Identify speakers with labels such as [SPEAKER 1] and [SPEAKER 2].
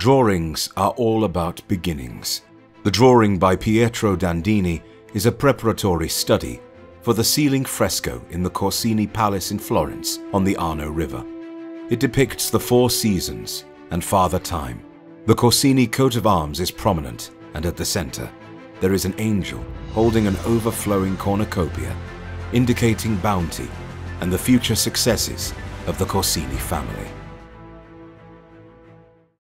[SPEAKER 1] Drawings are all about beginnings. The drawing by Pietro Dandini is a preparatory study for the ceiling fresco in the Corsini Palace in Florence on the Arno River. It depicts the four seasons and Father Time. The Corsini coat of arms is prominent, and at the center, there is an angel holding an overflowing cornucopia, indicating bounty and the future successes of the Corsini family.